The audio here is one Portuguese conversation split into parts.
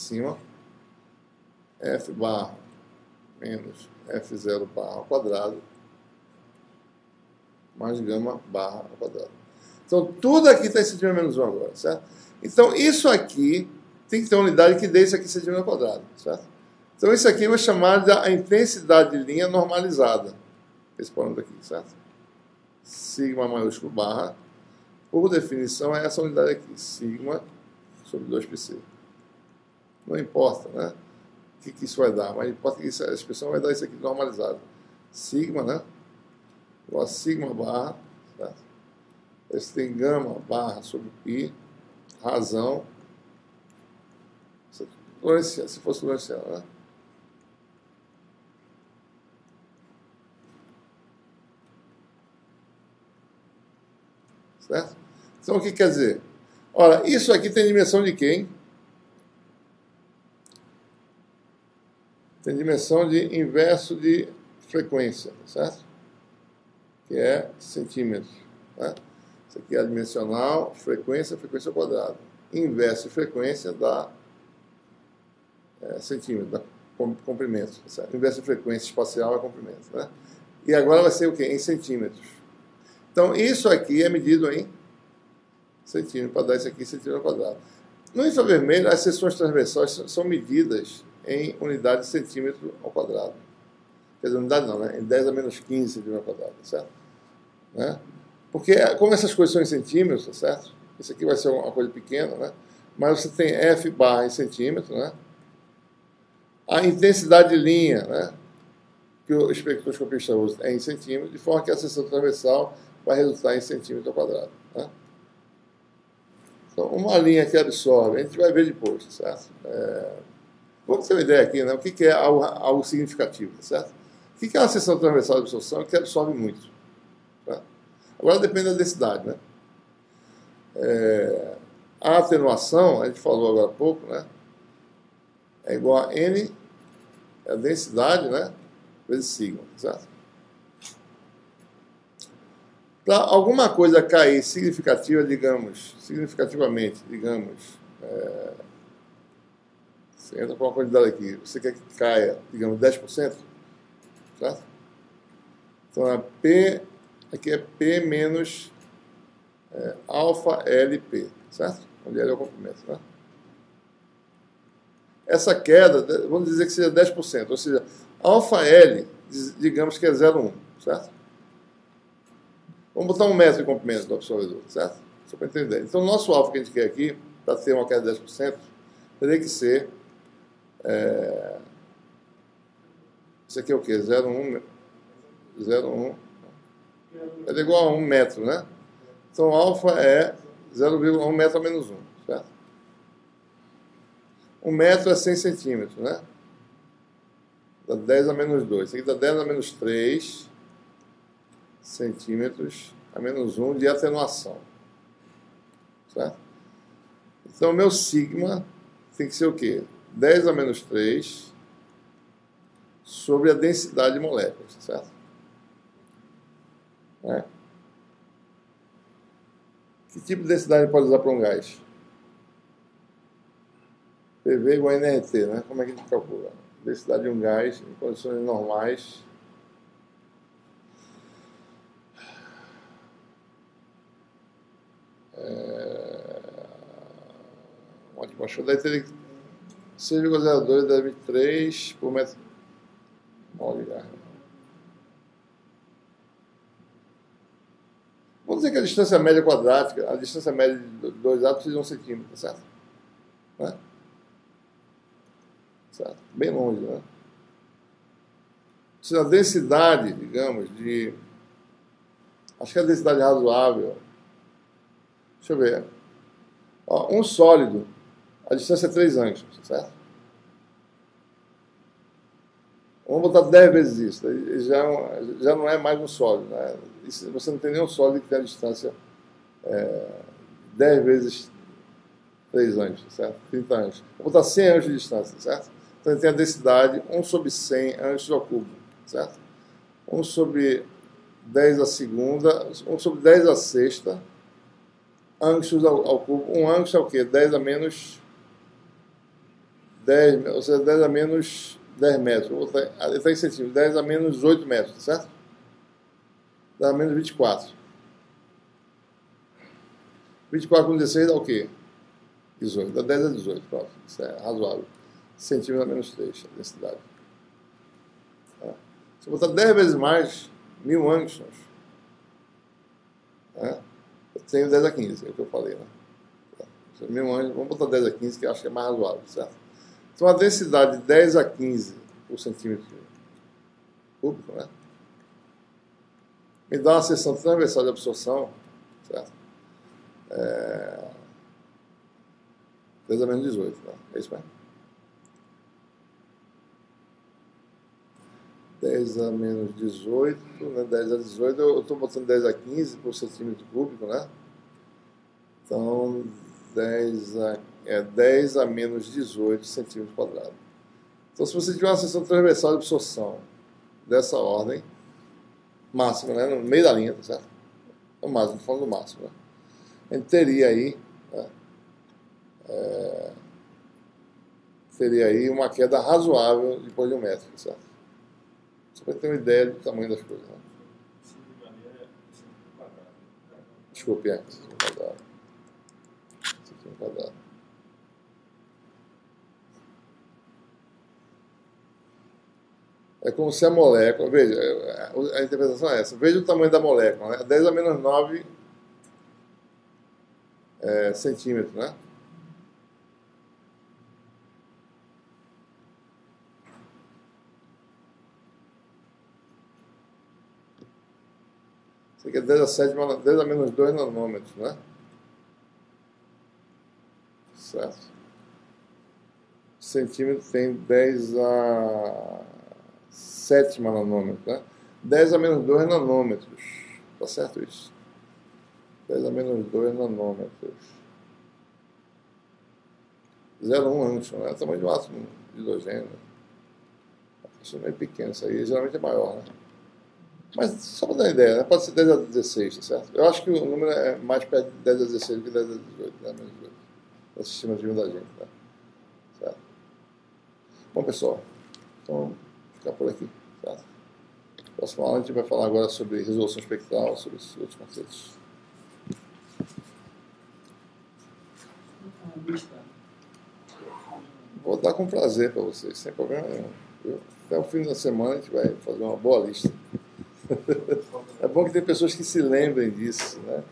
cima, f barra menos f0 barra ao quadrado mais gama barra ao quadrado. Então, tudo aqui está em centímetro menos 1 agora, certo? Então, isso aqui tem que ter uma unidade que dê isso aqui em centímetro quadrado, certo? Então, isso aqui eu vou chamar de a intensidade de linha normalizada. Esse parâmetro aqui, certo? Sigma maiúsculo barra. Por definição, é essa unidade aqui, sigma sobre 2πc. Não importa, né? O que, que isso vai dar, mas importa que isso, a expressão vai dar isso aqui normalizado. Sigma, né? A sigma barra, certo? Esse tem gama barra sobre π, razão. Se fosse Lorentziano, né? Certo? Então, o que quer dizer? Ora, isso aqui tem dimensão de quem? Tem dimensão de inverso de frequência, certo? Que é centímetros. Né? Isso aqui é dimensional, frequência, frequência ao quadrado. Inverso de frequência dá é, centímetro, dá comprimento. Certo? Inverso de frequência espacial é comprimento. Né? E agora vai ser o quê? Em centímetros. Então, isso aqui é medido em centímetros, para dar isso aqui em centímetro ao quadrado. No infravermelho, as seções transversais são medidas em unidade de centímetro ao quadrado. Quer dizer, unidade não, né? Em 10 a menos 15 centímetros ao quadrado, certo? Né? Porque, como essas coisas são em centímetros, tá certo? Isso aqui vai ser uma coisa pequena, né? Mas você tem F barra em centímetros, né? A intensidade de linha, né? Que o espectroscopista usa é em centímetros, de forma que a seção transversal vai resultar em centímetro ao quadrado. Né? Então, uma linha que absorve, a gente vai ver depois, tá certo? É... Vamos ter uma ideia aqui, né? O que é algo, algo significativo, tá certo? O que é uma seção transversal de absorção que absorve muito? Agora depende da densidade, né? É, a atenuação, a gente falou agora há pouco, né? É igual a N, é a densidade, né? Vezes sigma, certo? Para alguma coisa cair significativa, digamos, significativamente, digamos, é, você entra com uma quantidade aqui, você quer que caia, digamos, 10%, certo? Então, a P Aqui é P menos é, alfa LP, certo? Onde L é o comprimento, né? Essa queda, vamos dizer que seja 10%, ou seja, alfa L, digamos que é 0,1, certo? Vamos botar um metro de comprimento do absorvedor, certo? Só para entender. Então, o nosso alfa que a gente quer aqui, para ter uma queda de 10%, teria que ser. É, isso aqui é o quê? 0,1. 0,1 é igual a 1 metro, né? Então, alfa é 0,1 metro a menos 1, certo? 1 metro é 100 centímetros, né? Dá 10 a menos 2. Isso aqui dá 10 a menos 3 centímetros a menos 1 de atenuação. Certo? Então, meu sigma tem que ser o quê? 10 a menos 3 sobre a densidade de moléculas, certo? Né? Que tipo de densidade pode usar para um gás? PV igual a NRT, né? Como é que a gente calcula? Densidade de um gás em condições normais. É... Uma atmosfera teria que 6,02 deve 3 por metro mole. Vamos dizer que a distância média quadrática, a distância média de dois átomos seja um centímetro, certo? Né? Certo? Bem longe, né? Se a densidade, digamos, de. Acho que a densidade razoável. Deixa eu ver. Ó, um sólido, a distância é 3 angstroms, certo? Vamos botar 10 vezes isso. Já, já não é mais um sólido. Né? você não tem nenhum sólido que tem a distância é, 10 vezes 3 anos, certo? 30 anos. Vou botar 100 anos de distância, certo? Então ele tem a densidade 1 sobre 100 anos ao cubo, certo? 1 sobre 10 a segunda, 1 sobre 10 a sexta, angstos ao, ao cubo. Um angstrom é o quê? 10 a menos 10, ou seja, 10 a menos 10 metros. Ele está em centímetros. 10 a menos 8 metros, certo? 10 a menos 24. 24 com 16 dá o quê? 18. Dá 10 a 18. Pronto. Isso é razoável. Centímetro a menos 3, a densidade. Tá? Se eu botar 10 vezes mais, mil angstroms, né? eu tenho 10 a 15, é o que eu falei. Né? Mil angstroms, vamos botar 10 a 15, que eu acho que é mais razoável, certo? Então, a densidade de 10 a 15 por centímetro cúbico, né? Me dá uma seção transversal de absorção, certo? É... 10 a menos 18, né? É isso mesmo? 10 a menos 18, né? 10 a 18, eu estou botando 10 a 15 por centímetro cúbico, né? Então, 10 a, é 10 a menos 18 centímetros quadrados. Então, se você tiver uma seção transversal de absorção dessa ordem, máxima, né? No meio da linha, certo? O máximo, falando do máximo, né? A gente teria aí, né? é, teria aí uma queda razoável depois de um metro, certo? Só para ter uma ideia do tamanho das coisas. Né? Desculpe, é, quadrado. quadrado. É como se a molécula, veja, a interpretação é essa, veja o tamanho da molécula, né? 10 a menos 9 é, centímetros, né? Isso aqui é 10 a, 7, 10 a menos 2 nanômetros, né? Certo. Centímetro tem 10 a 7 nanômetros, né? 10 a menos 2 nanômetros. Tá certo isso? 10 a menos 2 nanômetros. 0,1 angstrom, né? Tamanho do átomo de hidrogênio. Isso é meio pequeno, isso aí geralmente é maior, né? Mas só para dar uma ideia, né? pode ser 10 a 16, tá certo? Eu acho que o número é mais perto de 10 a 16 do que 10 a 18, né? Menos 18. É o sistema de da gente, tá? Certo? Bom, pessoal, então, ficar por aqui, certo? Próxima aula a gente vai falar agora sobre resolução espectral, sobre esses outros conceitos. Vou dar com prazer para vocês, sem problema nenhum. Até o fim da semana a gente vai fazer uma boa lista. É bom que tem pessoas que se lembrem disso, né?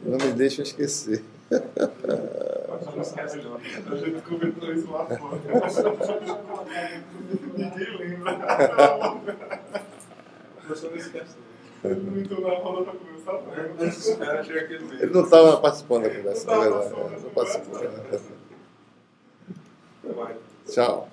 Não me deixam esquecer. Não esquece, não. A gente comentou isso lá fora. Ninguém lembra. O professor não esquece. Ele não entrou na roda para começar. Ele não estava participando da conversa, na verdade. Não participou. Tchau.